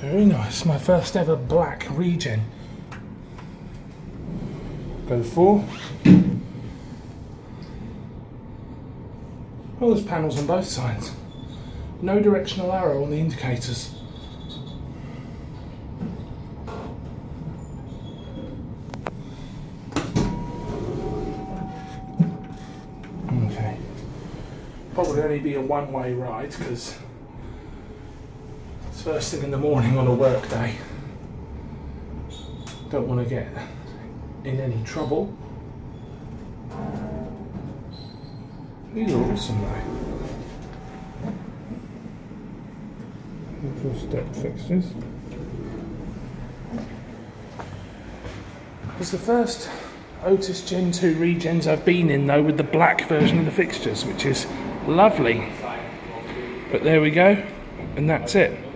Very nice. My first ever black regen. Go for. Well, there's panels on both sides. No directional arrow on the indicators. Okay. Probably only be a one-way ride because first thing in the morning on a work day. Don't want to get in any trouble. These are awesome though. Little step fixtures. It's the first Otis Gen 2 regens I've been in though with the black version of the fixtures, which is lovely. But there we go, and that's it.